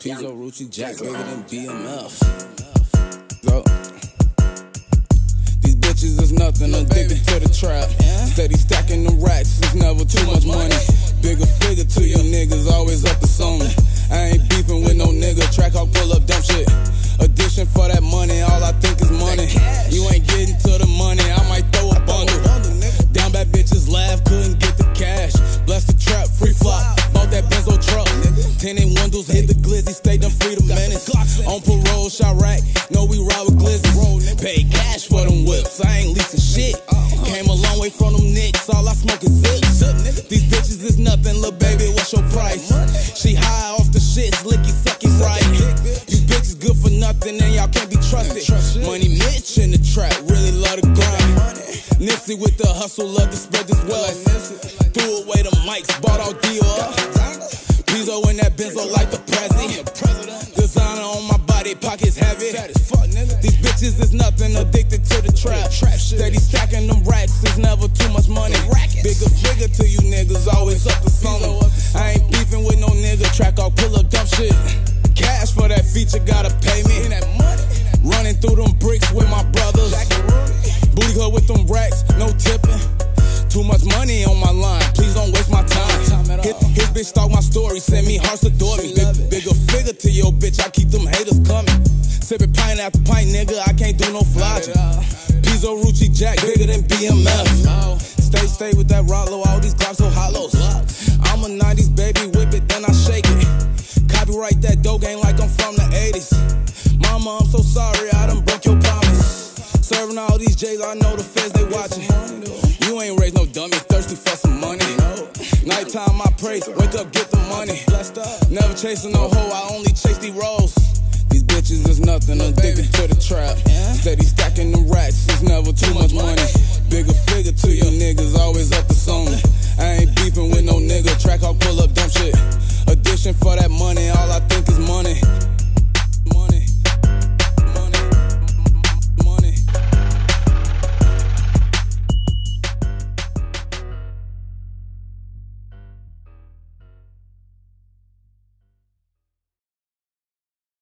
Peezo, Rucci, Jack, bigger than BMF. Go. These bitches is nothing, addicted to the trap. Steady stacking them racks, it's never too much money. Bigger figure to you niggas, always up to something. I ain't beefing with no nigga, track I'll pull up dumb shit. Addiction for that money, all I think is money. You ain't getting Tinted windows, hit the glizzy, stay them free the menace. On parole, shot rack, know we ride with glizzies. Pay cash for them whips, I ain't leasing shit. Came a long way from them nicks, all I smoke is zips. These bitches is nothing, little baby, what's your price? She high off the shit, licky, sucky, right? You bitches good for nothing, and y'all can't be trusted. Money Mitch in the trap, really love the grind. Nipsey with the hustle, love to spread this wealth. Threw away the mics, bought all Dior. That benzo like the president. Designer on my body, pockets heavy. These bitches is nothing, addicted to the trap. Steady stacking them racks, it's never too much money. Bigger figure to you niggas, always up to something. I ain't beefing with no nigga, track I'll pull up dumb shit. Cash for that feature, gotta pay me. Running through them bricks with my brothers. Booty club with them racks, no tipping. Too much money on bitch stalk my story, send me hearts adore me. Big, bigger figure to your bitch, I keep them haters coming. Sipping pint after pint, nigga, I can't do no flogging. Peezo, Rucci, Jack, bigger than BMF. Stay, stay with that Rollo, all these Glocks so hollows. I'm a 90s baby, whip it, then I shake it. Copyright that dope game like I'm from the 80s. Mama, I'm so sorry, I done broke your promise. Serving all these J's, I know the feds they watching. You ain't raised no dummy, thirsty for some money. No. Nighttime I pray, wake up, get the money. Never chasing no hoe, I only chase these rolls. These bitches is nothing, addicted to the trap. Steady stacking them racks, it's never too much money.